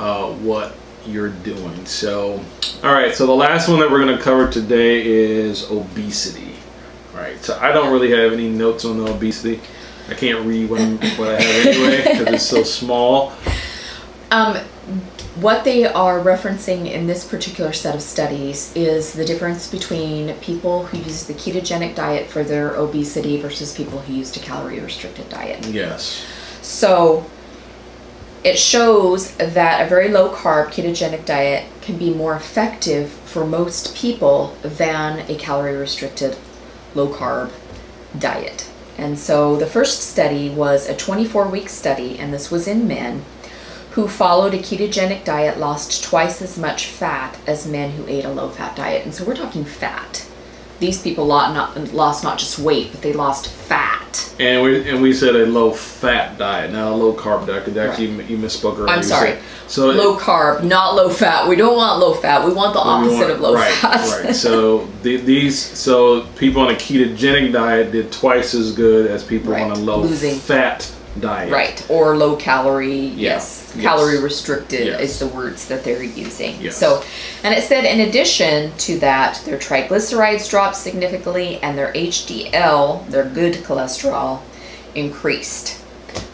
uh, what you're doing. So, all right. So the last one that we're going to cover today is obesity. All right. So I don't really have any notes on the obesity. I can't read what, what I have anyway because it's so small. Um, what they are referencing in this particular set of studies is the difference between people who use the ketogenic diet for their obesity versus people who used a calorie restricted diet. Yes. So it shows that a very low carb ketogenic diet can be more effective for most people than a calorie restricted low carb diet. And so the first study was a 24 week study, and this was in men who followed a ketogenic diet lost twice as much fat as men who ate a low fat diet. And so we're talking fat. These people lost not, lost not just weight, but they lost fat. And we and we said a low fat diet, not a low carb diet. Because actually right. you, you misspoke earlier. I'm sorry. So low carb, not low fat. We don't want low fat. We want the opposite want, of low right, fat. right. So the, these so people on a ketogenic diet did twice as good as people right. on a low Losing. fat diet. Right. Or low calorie. Yeah. Yes calorie yes. restricted yes. is the words that they're using. Yes. So, and it said in addition to that, their triglycerides dropped significantly and their HDL, their good cholesterol, increased.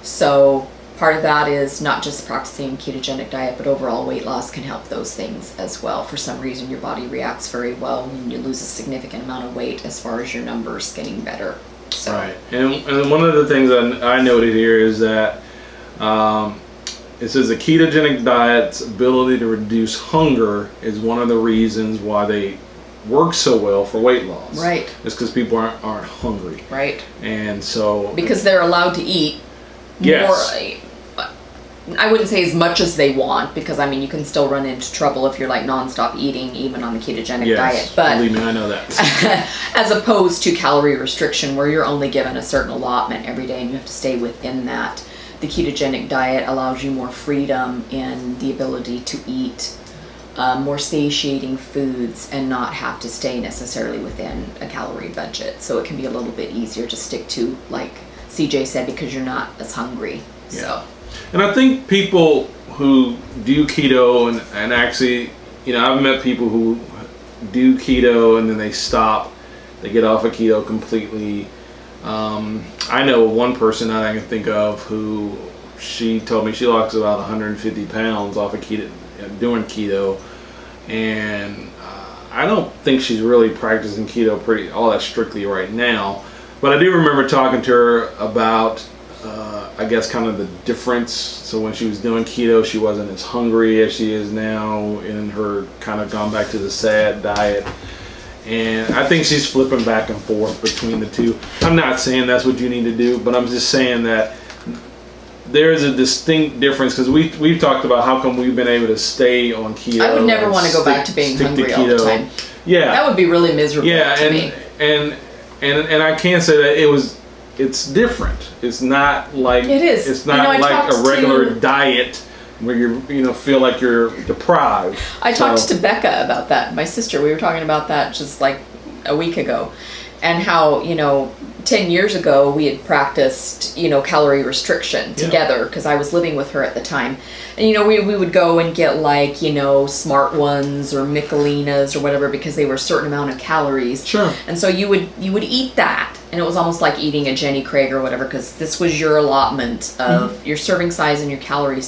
So, part of that is not just practicing ketogenic diet, but overall weight loss can help those things as well. For some reason, your body reacts very well when you lose a significant amount of weight as far as your numbers getting better. So. Right. And, and one of the things I, I noted here is that um, it says the ketogenic diet's ability to reduce hunger is one of the reasons why they work so well for weight loss. Right. It's because people aren't aren't hungry. Right. And so because they're allowed to eat yes. more I wouldn't say as much as they want because I mean you can still run into trouble if you're like nonstop eating even on the ketogenic yes, diet. But believe me, I know that. as opposed to calorie restriction where you're only given a certain allotment every day and you have to stay within that the ketogenic diet allows you more freedom in the ability to eat uh, more satiating foods and not have to stay necessarily within a calorie budget. So it can be a little bit easier to stick to, like CJ said, because you're not as hungry. Yeah. So. And I think people who do keto and, and actually, you know, I've met people who do keto and then they stop, they get off of keto completely. Um, I know one person that I can think of who she told me she lost about 150 pounds off of keto, doing keto, and uh, I don't think she's really practicing keto pretty all that strictly right now. But I do remember talking to her about, uh, I guess, kind of the difference. So when she was doing keto, she wasn't as hungry as she is now, and her kind of gone back to the sad diet and I think she's flipping back and forth between the two. I'm not saying that's what you need to do, but I'm just saying that there is a distinct difference because we we've talked about how come we've been able to stay on keto. I would never want to go back to being hungry all the time. Yeah, that would be really miserable. Yeah, and me. and and and I can't say that it was. It's different. It's not like it is. It's not know, like a regular to, diet where you you know feel like you're deprived. I so. talked to Becca about that. My sister. We were talking about that just like a week ago, and how you know 10 years ago we had practiced you know calorie restriction together because yeah. i was living with her at the time and you know we, we would go and get like you know smart ones or michelinas or whatever because they were a certain amount of calories sure and so you would you would eat that and it was almost like eating a jenny craig or whatever because this was your allotment of mm-hmm. your serving size and your calorie size